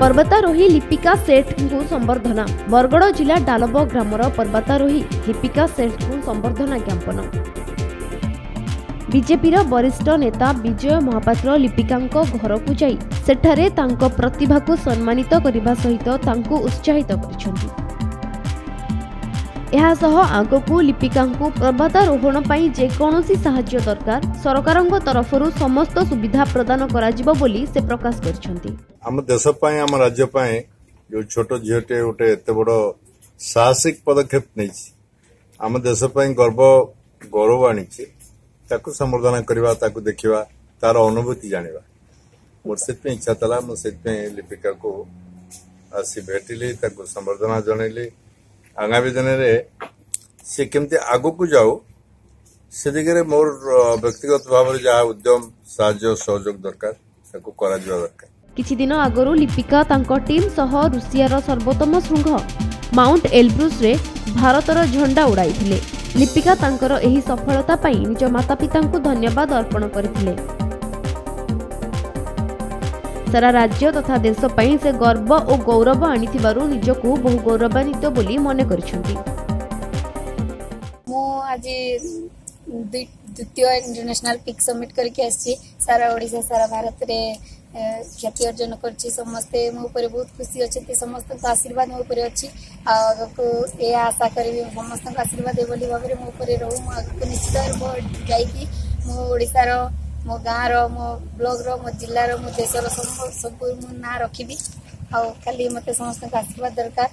पर्वतारोही लिपिक सेठु सम्वर्धना बरगड जिल्ला डालब ग्राम र पर्वतारोही लिपिक सेठु सम्बर्धना ज्ञापन विजेपिर वरिष्ठ नेता विजय महापत्र लिपिक घरको जाने ततिभाको सम्माहित उत्साहित गरिन्छ यहसह आग को लिपिका पर्वतारोहण जेकोसी सारकार सरकारों तरफ समस्त सुविधा प्रदान बोली प्रकाश कर साहसिक पदक्षेप नहीं देश गर्व गौरव आनी संवर्धना करवा देखा तार अनुभूति जानवा मोर से इच्छा था लिपिका को आसी भेटिली संवर्धना जनइली ଆଗାମୀ ଦିନରେ ସେ କେମିତି ଆଗକୁ ଯାଉ ସେ ଦିଗରେ ମୋର ବ୍ୟକ୍ତିଗତ ଭାବରେ ଯାହା ଉଦ୍ୟମ ସାହାଯ୍ୟ ସହଯୋଗ ଦରକାର ତାକୁ କରାଯିବା ଦରକାର କିଛି ଦିନ ଆଗରୁ ଲିପିକା ତାଙ୍କ ଟିମ୍ ସହ ରୁଷିଆର ସର୍ବୋତ୍ତମ ଶୃଙ୍ଗ ମାଉଣ୍ଟ ଏଲବ୍ରୁସରେ ଭାରତର ଝଣ୍ଡା ଉଡ଼ାଇଥିଲେ ଲିପିକା ତାଙ୍କର ଏହି ସଫଳତା ପାଇଁ ନିଜ ମାତାପିତାଙ୍କୁ ଧନ୍ୟବାଦ ଅର୍ପଣ କରିଥିଲେ ସାରା ରାଜ୍ୟ ତଥା ଦେଶ ପାଇଁ ସେ ଗର୍ବ ଓ ଗୌରବ ଆଣିଥିବାରୁ ନିଜକୁ ବହୁ ଗୌରବାନ୍ୱିତ ବୋଲି ମନେ କରିଛନ୍ତି ମୁଁ ଆଜି ଦ୍ୱିତୀୟ ଇଣ୍ଟରନ୍ୟାସନାଲ ପିକ୍ ସମିଟ୍ କରିକି ଆସିଛି ସାରା ଓଡ଼ିଶା ସାରା ଭାରତରେ ଖ୍ୟାତି ଅର୍ଜନ କରିଛି ସମସ୍ତେ ମୋ ଉପରେ ବହୁତ ଖୁସି ଅଛନ୍ତି ସମସ୍ତଙ୍କ ଆଶୀର୍ବାଦ ମୋ ଉପରେ ଅଛି ଆଉ ଆଗକୁ ଏହା ଆଶା କରିବି ସମସ୍ତଙ୍କ ଆଶୀର୍ବାଦ ଏଭଳି ଭାବରେ ମୋ ଉପରେ ରହୁ ମୁଁ ଆଗକୁ ନିଶ୍ଚିତ ଯାଇକି ମୁଁ ଓଡ଼ିଶାର मो गाँ रो ब्लग रो जिलार मो देश सब ना रखी आ मत समस्त आशीर्वाद दरकार